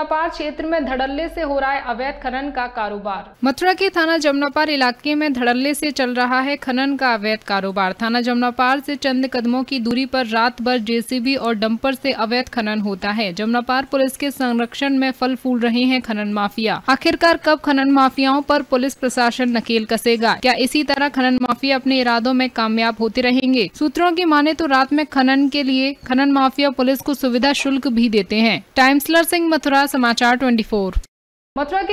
जमुनापार क्षेत्र में धड़ल्ले से हो रहा है अवैध खनन का कारोबार। मथुरा के थाना जमुनापार इलाके में धड़ल्ले से चल रहा है खनन का अवैध कारोबार। थाना जमुनापार से चंद कदमों की दूरी पर रात भर जेसीबी और डंपर से अवैध खनन होता है। जमुनापार पुलिस के संरक्षण में फल फूल रहे हैं खनन माफिया। आखिरकार कब खनन माफियाओं पर पुलिस प्रशासन नकेल कसेगा? क्या इसी तरह खनन माफिया अपने इरादों में कामयाब होते रहेंगे? सूत्रों की माने तो रात में खनन के लिए खनन माफिया पुलिस को सुविधा शुल्क भी देते हैं। टाइम्सलर सिंह मथुरा समाचार 24 मथुरा के